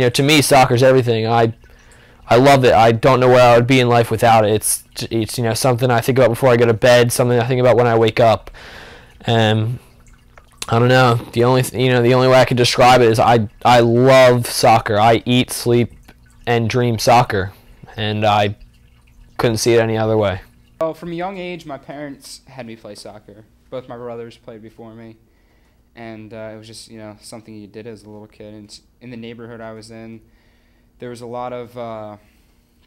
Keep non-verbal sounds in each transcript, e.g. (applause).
know, to me, soccer's everything. I I love it. I don't know where I would be in life without it. It's it's you know something I think about before I go to bed, something I think about when I wake up. Um, I don't know. The only you know the only way I could describe it is I I love soccer. I eat, sleep, and dream soccer, and I couldn't see it any other way. Well, from a young age, my parents had me play soccer. Both my brothers played before me, and uh, it was just you know something you did as a little kid. And in the neighborhood I was in, there was a lot of uh,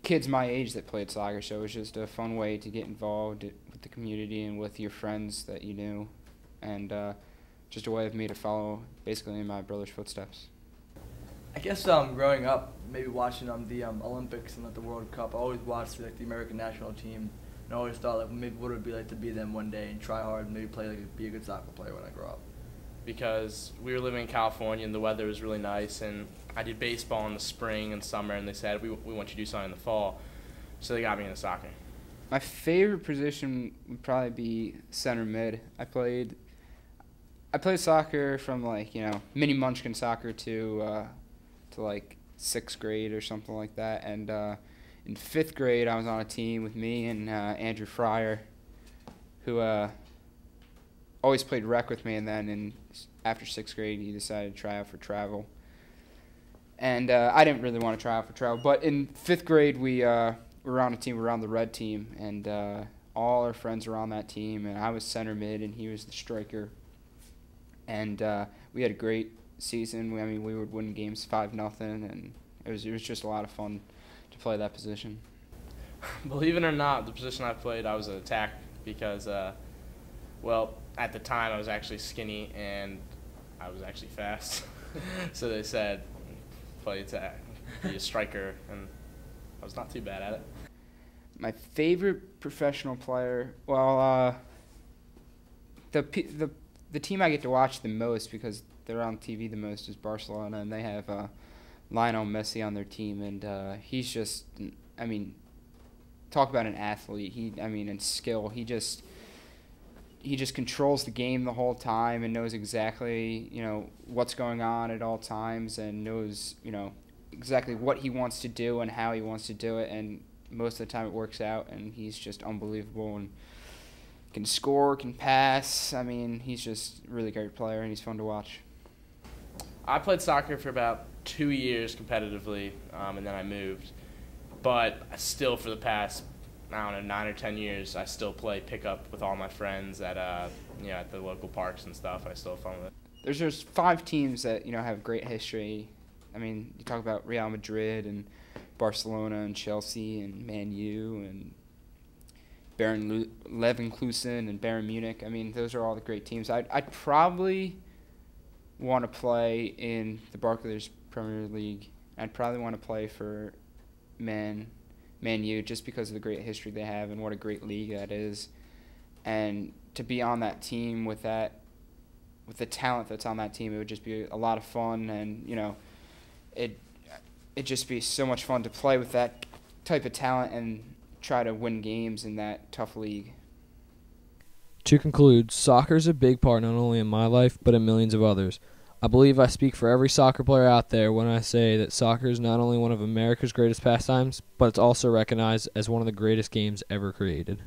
kids my age that played soccer, so it was just a fun way to get involved with the community and with your friends that you knew, and uh, just a way of me to follow basically in my brother's footsteps. I guess um, growing up, maybe watching um, the um, Olympics and like, the World Cup, I always watched like the American national team, and I always thought like maybe what it would be like to be them one day and try hard, and maybe play like be a good soccer player when I grow up. Because we were living in California and the weather was really nice, and I did baseball in the spring and summer, and they said we we want you to do something in the fall, so they got me into soccer. My favorite position would probably be center mid. I played I played soccer from like you know mini munchkin soccer to uh, to like sixth grade or something like that. And uh, in fifth grade, I was on a team with me and uh, Andrew Fryer, who uh, always played rec with me. And then in after sixth grade, he decided to try out for travel. And uh, I didn't really want to try out for travel, but in fifth grade, we uh, were on a team. We were on the red team, and uh, all our friends were on that team. And I was center mid, and he was the striker. And uh, we had a great season. We, I mean, we would win games five nothing, and it was it was just a lot of fun to play that position. (laughs) Believe it or not, the position I played, I was an attack because, uh, well, at the time I was actually skinny and I was actually fast. (laughs) so they said, play attack, be a striker, and I was not too bad at it. My favorite professional player, well, uh, the the the team I get to watch the most because they're on TV the most is Barcelona, and they have uh, Lionel Messi on their team, and uh, he's just, I mean, talk about an athlete. He, I mean, and skill. He just, he just controls the game the whole time and knows exactly, you know, what's going on at all times, and knows, you know, exactly what he wants to do and how he wants to do it, and most of the time it works out, and he's just unbelievable and can score, can pass. I mean, he's just a really great player, and he's fun to watch. I played soccer for about two years competitively, um, and then I moved. But still, for the past I don't know nine or ten years, I still play pickup with all my friends at uh, you know at the local parks and stuff. I still have fun with it. There's just five teams that you know have great history. I mean, you talk about Real Madrid and Barcelona and Chelsea and Man U and Baron Leverkusen and Bayern Munich. I mean, those are all the great teams. I'd I'd probably want to play in the Barclays Premier League. I'd probably want to play for Man Man U just because of the great history they have and what a great league that is. And to be on that team with that with the talent that's on that team, it would just be a lot of fun and, you know, it it'd just be so much fun to play with that type of talent and try to win games in that tough league. To conclude, soccer is a big part not only in my life, but in millions of others. I believe I speak for every soccer player out there when I say that soccer is not only one of America's greatest pastimes, but it's also recognized as one of the greatest games ever created.